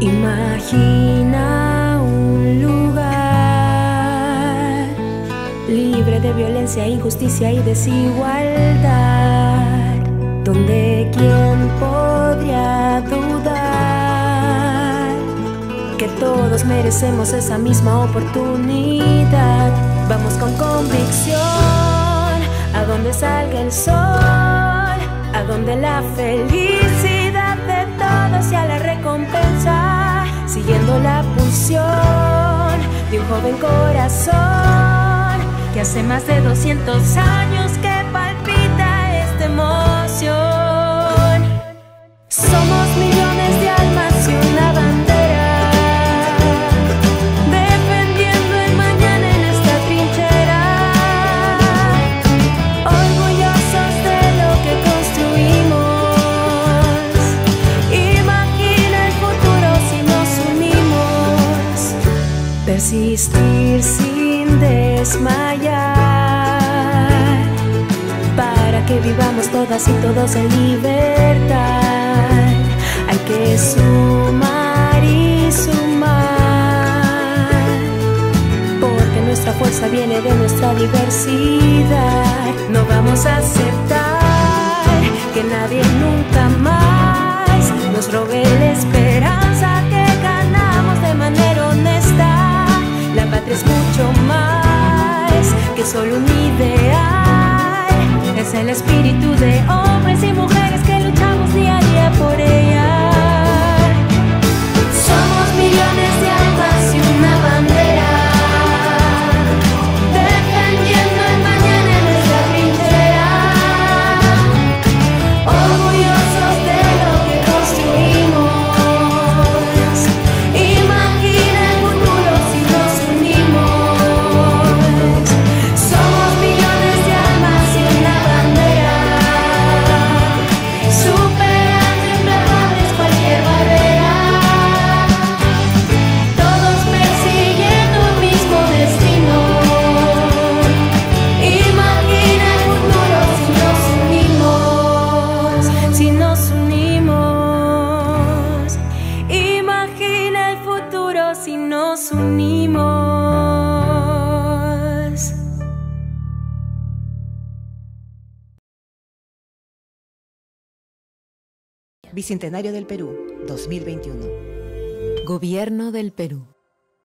Imagina un lugar libre de violencia, injusticia y desigualdad, donde quién podría dudar que todos merecemos esa misma oportunidad. Vamos con convicción a donde salga el sol, a donde la felicidad de un joven corazón que hace más de 200 años persistir sin desmayar, para que vivamos todas y todos en libertad. Hay que sumar y sumar, porque nuestra fuerza viene de nuestra diversidad. No vamos a aceptar que nadie nunca más nos robe la esperanza que solo un ideal. Si nos unimos. Imagina el futuro si nos unimos. Bicentenario del Perú, 2021. Gobierno del Perú.